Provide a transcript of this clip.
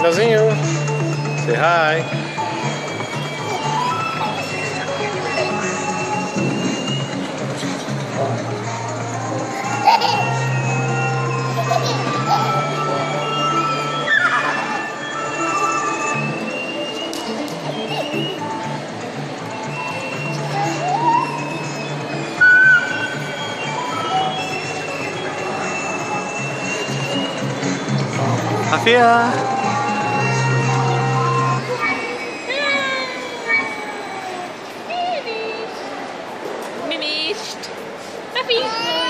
Leozinho, say hi. Rafinha! finished. Puppy!